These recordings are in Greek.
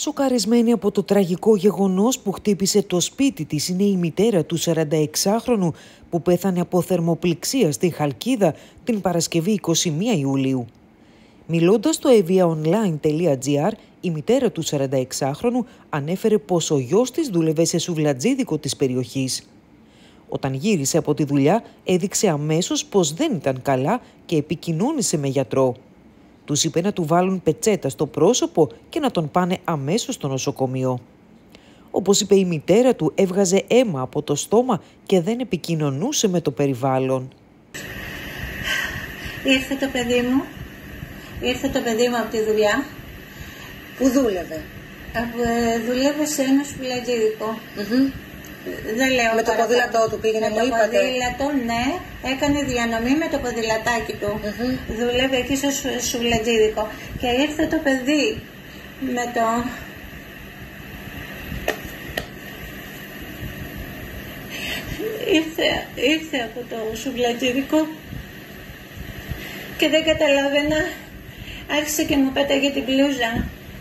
Σοκαρισμένη από το τραγικό γεγονός που χτύπησε το σπίτι της είναι η μητέρα του 46χρονου που πέθανε από θερμοπληξία στην Χαλκίδα την Παρασκευή 21 Ιουλίου. Μιλώντας στο eviaonline.gr, η μητέρα του 46χρονου ανέφερε πως ο γιος της δούλευε σε σουβλατζίδικο της περιοχής. Όταν γύρισε από τη δουλειά, έδειξε αμέσως πως δεν ήταν καλά και επικοινώνησε με γιατρό. Τους είπε να του βάλουν πετσέτα στο πρόσωπο και να τον πάνε αμέσως στο νοσοκομείο. Όπως είπε η μητέρα του, έβγαζε αίμα από το στόμα και δεν επικοινωνούσε με το περιβάλλον. Ήρθε το παιδί μου, ήρθε το παιδί μου από τη δουλειά. Πού δούλευε; Ε, δούλευε σε ένα σφυλατζίδικο δεν λέω Με το ποδήλατό του πήγαινε, με μου το είπατε. ποδήλατο, ναι. Έκανε διανομή με το ποδηλατάκι του. Mm-hmm. Δουλεύει εκεί στο σουβλατζίδικο. Και ήρθε το παιδί με το... Ήρθε, ήρθε από το σουβλατζίδικο και δεν καταλάβαινα. Άρχισε και μου πέταγε την πλούζα.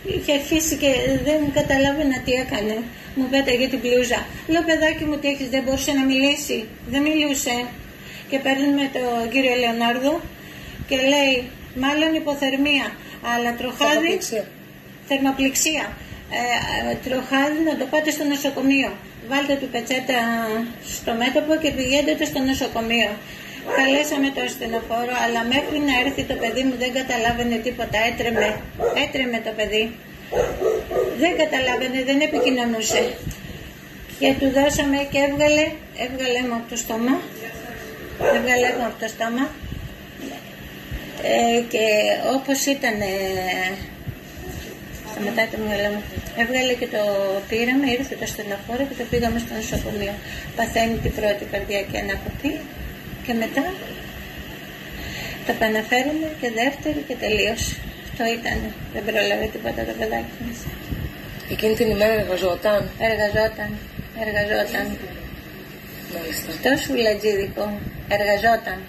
Είχε αρχίσει και δεν καταλάβαινα τι έκανε. Μου πέταγε την πλούζα. Λέω παιδάκι μου τι έχεις, δεν μπορούσε να μιλήσει. Δεν μιλούσε. Και παίρνουμε τον κύριο Λεωνάρδο και λέει μάλλον υποθερμία. Αλλά τροχάδι... Θερμοπληξία. Θερμοπληξία. Ε, ε, τροχάδι να το πάτε στο νοσοκομείο. Βάλτε του πετσέτα στο μέτωπο και πηγαίνετε στο νοσοκομείο. Καλέσαμε το ασθενοφόρο, αλλά μέχρι να έρθει το παιδί μου δεν καταλάβαινε τίποτα. Έτρεμε. Έτρεμε το παιδί. Δεν καταλάβαινε, δεν επικοινωνούσε. Και του δώσαμε και έβγαλε, έβγαλε μου από το στόμα. Έβγαλε μου από το στόμα. Ε, και όπως ήταν ε, σταματάει το μυαλό μου. Έβγαλε και το πήραμε, ήρθε το στεναχώρο και το πήγαμε στο νοσοκομείο. Παθαίνει την πρώτη καρδιακή ανακοπή και μετά το επαναφέρουμε και δεύτερη και τελείωσε. Αυτό ήταν. Δεν πρόλαβε τίποτα το παιδάκι μας. Εκείνη την ημέρα εργαζόταν; Εργαζόταν. Εργαζόταν. Μάλιστα. Στο σουλατζίδικο. Εργαζόταν.